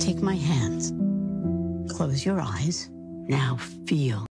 Take my hands. Close your eyes. Now feel